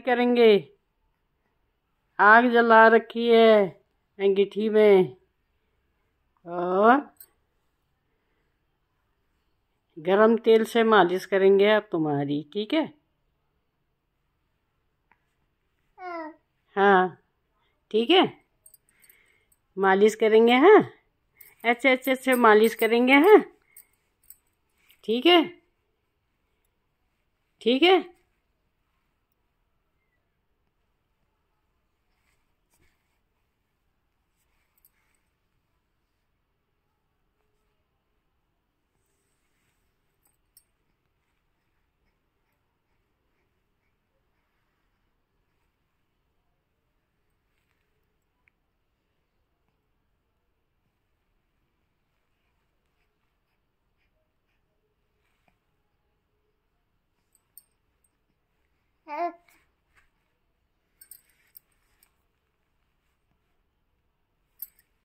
करेंगे? आग जला रखी है अंगीठी में। और गरम तेल से मालिश करेंगे आप तुम्हारी ठीक है? हाँ।, हाँ ठीक है? मालिश करेंगे हाँ? अच्छे अच्छे अच्छे मालिश करेंगे हाँ? ठीक है? ठीक है?